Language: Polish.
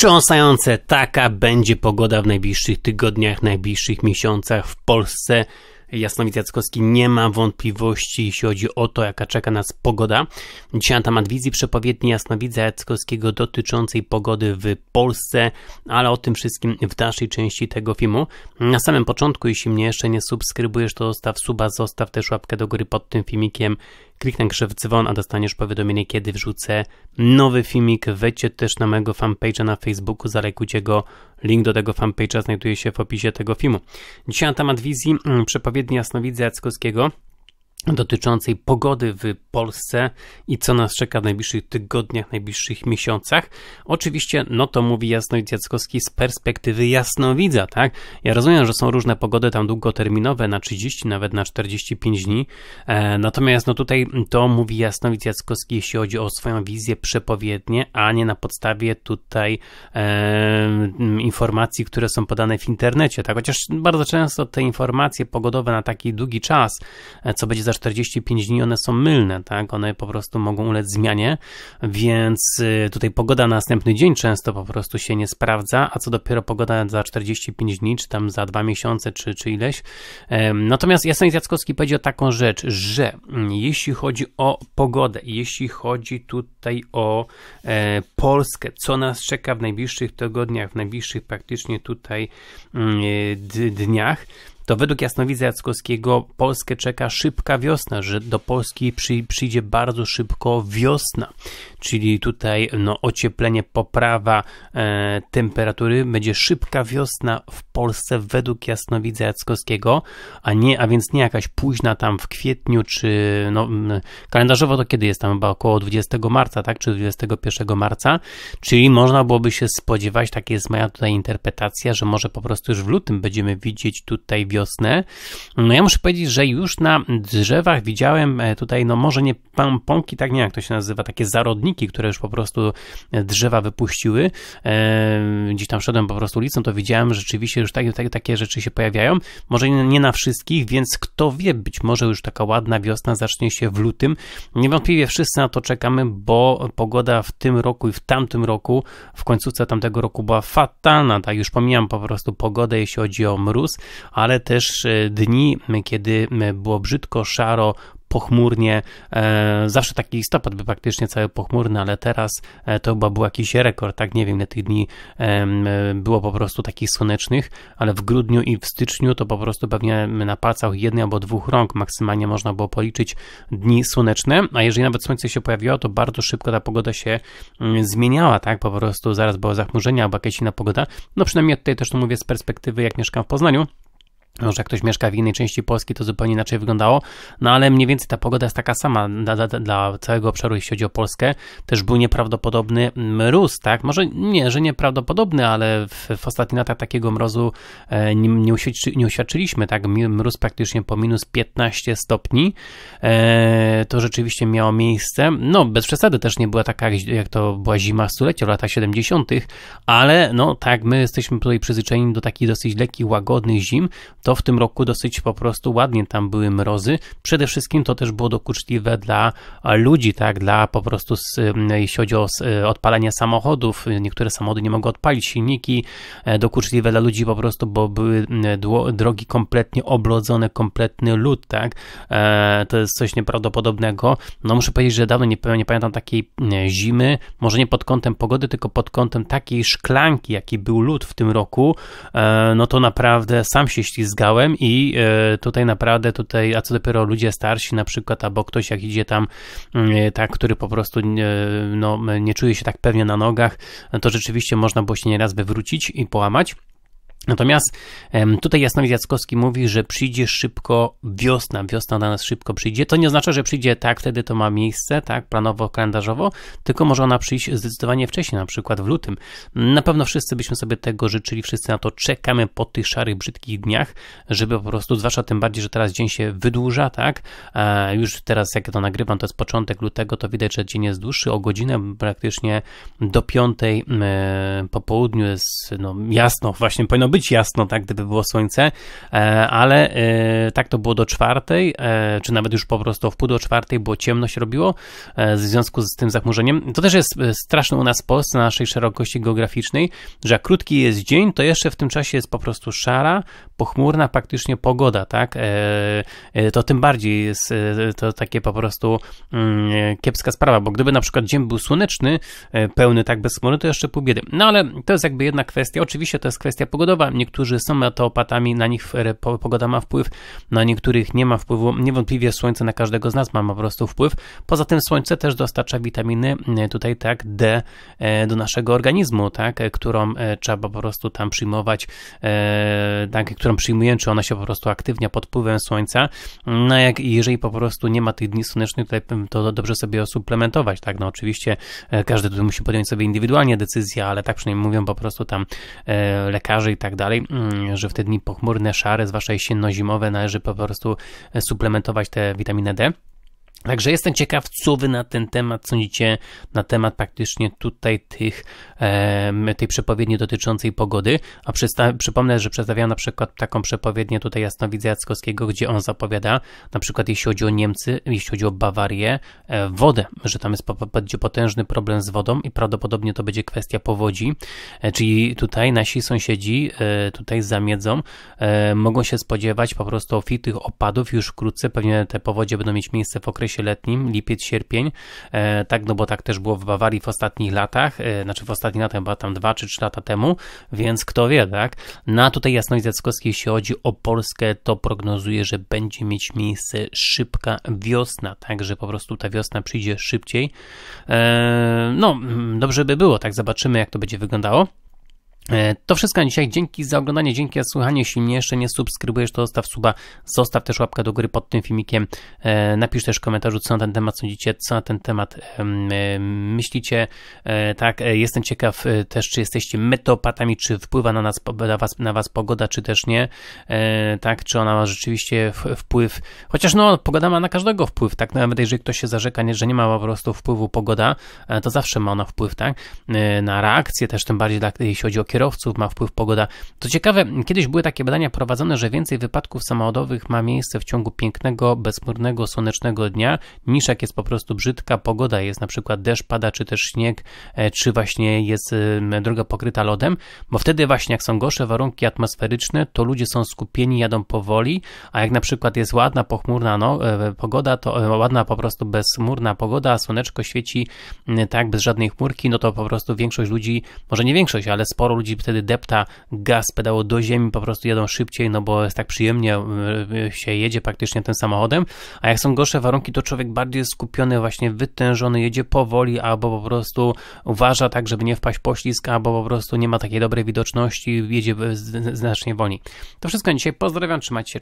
Wstrząsające taka będzie pogoda w najbliższych tygodniach, najbliższych miesiącach w Polsce. Jasnowidz Jackowski nie ma wątpliwości, jeśli chodzi o to, jaka czeka nas pogoda. Dzisiaj na temat wizji przepowiedni Jasnowidza Jackowskiego dotyczącej pogody w Polsce, ale o tym wszystkim w dalszej części tego filmu. Na samym początku, jeśli mnie jeszcze nie subskrybujesz, to zostaw suba, zostaw też łapkę do góry pod tym filmikiem. Kliknij krzew dzwon, a dostaniesz powiadomienie, kiedy wrzucę nowy filmik. Wejdźcie też na mojego fanpage'a na Facebooku, zalajkujcie go. Link do tego fanpage'a znajduje się w opisie tego filmu. Dzisiaj na temat wizji mm, przepowiedni Jasnowidza Jackowskiego dotyczącej pogody w Polsce i co nas czeka w najbliższych tygodniach, najbliższych miesiącach. Oczywiście, no to mówi Jasnowidz Jackowski z perspektywy jasnowidza, tak? Ja rozumiem, że są różne pogody tam długoterminowe, na 30, nawet na 45 dni, e, natomiast no tutaj to mówi Jasnowidz Jackowski, jeśli chodzi o swoją wizję przepowiednie, a nie na podstawie tutaj e, informacji, które są podane w internecie, tak? Chociaż bardzo często te informacje pogodowe na taki długi czas, e, co będzie za 45 dni one są mylne, tak? One po prostu mogą ulec zmianie, więc y, tutaj pogoda na następny dzień często po prostu się nie sprawdza, a co dopiero pogoda za 45 dni, czy tam za dwa miesiące, czy, czy ileś. Natomiast Jasny Jackowski powiedział taką rzecz, że mm, jeśli chodzi o pogodę, jeśli chodzi tutaj o e, Polskę, co nas czeka w najbliższych tygodniach, w najbliższych praktycznie tutaj mm, dniach, to według Jasnowidza Jackowskiego Polskę czeka szybka wiosna, że do Polski przy, przyjdzie bardzo szybko wiosna, czyli tutaj no, ocieplenie, poprawa e, temperatury, będzie szybka wiosna w Polsce według Jasnowidza Jackowskiego, a nie, a więc nie jakaś późna tam w kwietniu, czy no, kalendarzowo to kiedy jest tam? Chyba około 20 marca, tak, czy 21 marca, czyli można byłoby się spodziewać, takie jest moja tutaj interpretacja, że może po prostu już w lutym będziemy widzieć tutaj wiosnę wiosnę. No ja muszę powiedzieć, że już na drzewach widziałem e, tutaj, no może nie pąki, tak nie jak to się nazywa, takie zarodniki, które już po prostu drzewa wypuściły. E, gdzieś tam szedłem po prostu ulicą, to widziałem, rzeczywiście już takie, takie, takie rzeczy się pojawiają. Może nie na wszystkich, więc kto wie, być może już taka ładna wiosna zacznie się w lutym. Niewątpliwie wszyscy na to czekamy, bo pogoda w tym roku i w tamtym roku, w końcówce tamtego roku była fatalna, tak już pomijam po prostu pogodę, jeśli chodzi o mróz, ale też e, dni, kiedy było brzydko, szaro, pochmurnie. E, zawsze taki listopad był praktycznie cały pochmurny, ale teraz e, to chyba był jakiś rekord, tak? Nie wiem, ile tych dni było po prostu takich słonecznych, ale w grudniu i w styczniu to po prostu pewnie na palcach jednej albo dwóch rąk maksymalnie można było policzyć dni słoneczne, a jeżeli nawet słońce się pojawiło, to bardzo szybko ta pogoda się zmieniała, tak? Po prostu zaraz było zachmurzenie albo jakaś inna pogoda. No przynajmniej tutaj też to mówię z perspektywy, jak mieszkam w Poznaniu. Może jak ktoś mieszka w innej części Polski, to zupełnie inaczej wyglądało. No ale mniej więcej ta pogoda jest taka sama dla, dla, dla, całego obszaru, jeśli chodzi o Polskę. Też był nieprawdopodobny mróz, tak? Może nie, że nieprawdopodobny, ale w, w ostatnich latach takiego mrozu e, nie, nie, uświadczy, nie uświadczyliśmy, tak? Mróz praktycznie po minus 15 stopni. E, to rzeczywiście miało miejsce. No, bez przesady też nie była taka, jak to była zima stulecia w latach 70., ale no tak, my jesteśmy tutaj przyzwyczajeni do takich dosyć lekkich, łagodnych zim to w tym roku dosyć po prostu ładnie tam były mrozy. Przede wszystkim to też było dokuczliwe dla ludzi, tak, dla po prostu, jeśli chodzi o odpalanie samochodów, niektóre samochody nie mogą odpalić silniki, e, dokuczliwe dla ludzi po prostu, bo były drogi kompletnie oblodzone, kompletny lód, tak, e, to jest coś nieprawdopodobnego. No muszę powiedzieć, że dawno nie, nie pamiętam takiej zimy, może nie pod kątem pogody, tylko pod kątem takiej szklanki, jaki był lód w tym roku, e, no to naprawdę sam się ślizgałem i e, tutaj naprawdę tutaj, a co dopiero ludzie starsi na przykład, albo ktoś jak idzie tam mm, tak, który po prostu no, nie czuje się tak pewnie na nogach, to rzeczywiście można było się nieraz wywrócić i połamać. Natomiast tutaj Jasnowidz Jackowski mówi, że przyjdzie szybko wiosna, wiosna do nas szybko przyjdzie. To nie oznacza, że przyjdzie tak, wtedy to ma miejsce, tak, planowo, kalendarzowo, tylko może ona przyjść zdecydowanie wcześniej, na przykład w lutym. Na pewno wszyscy byśmy sobie tego życzyli, wszyscy na to czekamy po tych szarych, brzydkich dniach, żeby po prostu, zwłaszcza tym bardziej, że teraz dzień się wydłuża, tak, już teraz jak to nagrywam, to jest początek lutego, to widać, że dzień jest dłuższy, o godzinę praktycznie do piątej po południu jest, no jasno, właśnie powinno być jasno, tak, gdyby było słońce, ale tak to było do czwartej, czy nawet już po prostu w pół do czwartej było ciemno się robiło w związku z tym zachmurzeniem. To też jest straszne u nas w Polsce, na naszej szerokości geograficznej, że jak krótki jest dzień, to jeszcze w tym czasie jest po prostu szara, pochmurna praktycznie pogoda, tak? To tym bardziej jest to takie po prostu mm, kiepska sprawa, bo gdyby na przykład dzień był słoneczny, pełny tak bez chmury, to jeszcze pół biedy. No ale to jest jakby jedna kwestia. Oczywiście to jest kwestia pogodowa. Niektórzy są meteopatami, na nich pogoda ma wpływ, na niektórych nie ma wpływu. Niewątpliwie słońce na każdego z nas ma po prostu wpływ. Poza tym słońce też dostarcza witaminy e, tutaj tak D e, do naszego organizmu, tak, e, którą trzeba po prostu tam przyjmować, tak, którą przyjmujemy, czy ona się po prostu aktywnia pod wpływem słońca. No jak jeżeli po prostu nie ma tych dni słonecznych, tutaj to dobrze sobie suplementować, tak, no oczywiście każdy tutaj musi podjąć sobie indywidualnie decyzję, ale tak przynajmniej mówią po prostu tam e, lekarze i tak dalej, mm, że w te dni pochmurne, szare, zwłaszcza jesienno-zimowe, należy po prostu suplementować tę witaminę D. Także jestem ciekaw, co wy na ten temat sądzicie, na temat praktycznie tutaj tych, tej przepowiedni dotyczącej pogody. A przypomnę, że przedstawiam na przykład taką przepowiednię tutaj Jasnowidza Jackowskiego, gdzie on zapowiada, na przykład jeśli chodzi o Niemcy, jeśli chodzi o Bawarię, e, wodę, że tam jest będzie potężny problem z wodą i prawdopodobnie to będzie kwestia powodzi, e, czyli tutaj nasi sąsiedzi e, tutaj zamiedzą, mogą się spodziewać po prostu ofitych opadów już wkrótce, pewnie te powodzie będą mieć miejsce w okresie okresie letnim, lipiec, sierpień, e, tak, no bo tak też było w Bawarii w ostatnich latach, e, znaczy w ostatnich latach, chyba tam 2 czy 3 lata temu, więc kto wie, tak. No a tutaj Jasność Zackowskiej, jeśli chodzi o Polskę, to prognozuje, że będzie mieć miejsce szybka wiosna, tak, że po prostu ta wiosna przyjdzie szybciej. E, no, dobrze by było, tak, zobaczymy jak to będzie wyglądało. E, to wszystko na dzisiaj. Dzięki za oglądanie, dzięki za słuchanie. Jeśli jeszcze nie subskrybujesz, to zostaw suba, zostaw też łapkę do góry pod tym filmikiem. E, napisz też w komentarzu, co na ten temat sądzicie, co na ten temat e, myślicie. Tak, jestem ciekaw też, czy jesteście metopatami, czy wpływa na nas, na was, na was pogoda, czy też nie. Tak, czy ona ma rzeczywiście wpływ, chociaż no, pogoda ma na każdego wpływ, tak, nawet jeżeli ktoś się zarzeka, nie, że nie ma po prostu wpływu pogoda, to zawsze ma ona wpływ, tak, na reakcję też, tym bardziej, jeśli chodzi o kierowców ma wpływ pogoda. To ciekawe, kiedyś były takie badania prowadzone, że więcej wypadków samochodowych ma miejsce w ciągu pięknego, bezchmurnego, słonecznego dnia, niż jak jest po prostu brzydka pogoda, jest na przykład deszcz pada, czy też śnieg, e, czy właśnie jest droga pokryta lodem, bo wtedy właśnie jak są gorsze warunki atmosferyczne, to ludzie są skupieni, jadą powoli, a jak na przykład jest ładna, pochmurna no, e, pogoda, to e, ładna po prostu bezchmurna pogoda, słoneczko świeci tak, bez żadnej chmurki, no to po prostu większość ludzi, może nie większość, ale sporo ludzi wtedy depta gaz pedało do ziemi, po prostu jadą szybciej, no bo jest tak przyjemnie e, się jedzie praktycznie tym samochodem, a jak są gorsze warunki, to człowiek bardziej skupiony, właśnie wytężony, jedzie powoli, albo po prostu uważa tak, żeby nie wpaść poślizg, albo po prostu nie ma takiej dobrej widoczności, jedzie znacznie wolniej. To wszystko dzisiaj, pozdrawiam, trzymajcie się.